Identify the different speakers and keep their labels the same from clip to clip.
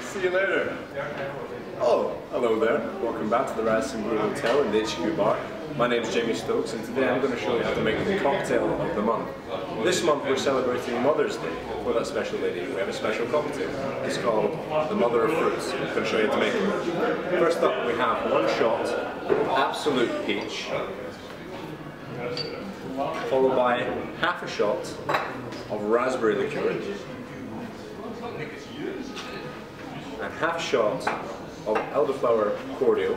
Speaker 1: See you later. Oh, hello there. Welcome back to the Radisson Blu Hotel in the Itchycoo Bar. My name is Jamie Stokes and today I'm going to show you how to make the cocktail of the month. This month we're celebrating Mother's Day for that special lady. We have a special cocktail. It's called the Mother of Fruits. I'm going to show you how to make it. First up we have one shot of Absolut Peach followed by half a shot of raspberry liqueur and half shot of elderflower cordial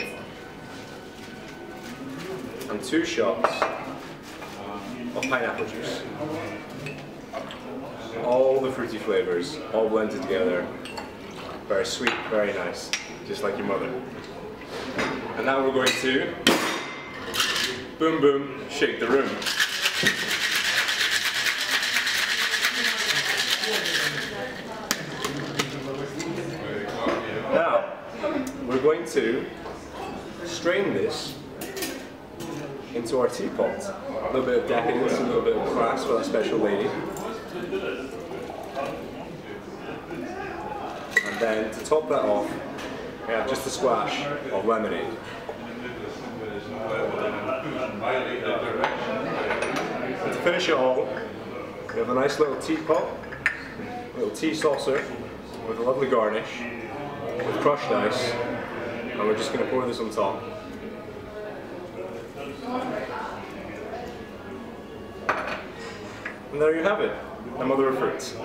Speaker 1: and two shots of pineapple juice. All the fruity flavors, all blended together. Very sweet, very nice, just like your mother. And now we're going to boom boom shake the room. Now, we're going to strain this into our teapot. A little bit of decadence, a little bit of class for that special lady. And then to top that off, we have just a splash of lemonade. And to finish it all, we have a nice little teapot, a little tea saucer with a lovely garnish, with crushed ice, and we're just going to pour this on top. And there you have it, a mother of fruits.